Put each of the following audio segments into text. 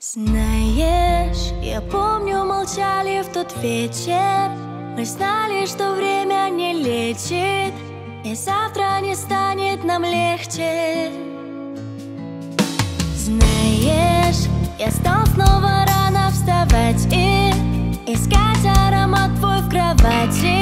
Знаешь, я помню, молчали в тот вечер. Мы знали, что время не лечит И завтра не станет нам легче. Знаешь, я стал снова рано вставать И искать аромат твой в кровати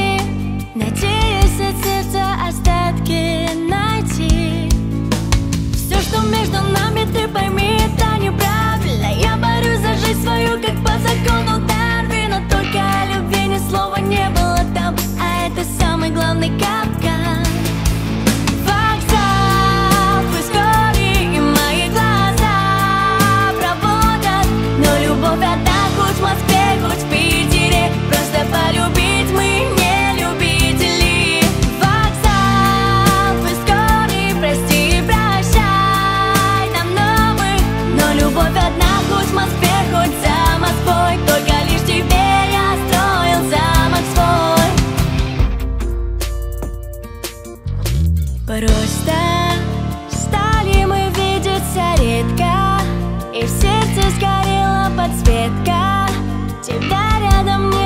любовь одна, хоть в Москве, хоть в Питере. Просто полюбить мы не любители. Вокзал, твой вскоре, прости и прощай. Нам новый Но любовь одна, хоть в Москве, хоть за Москвой. Только лишь тебе я строил замок свой. Просто стали мы видеться редко. И в сердце сгорела подсветка. Тебя рядом нету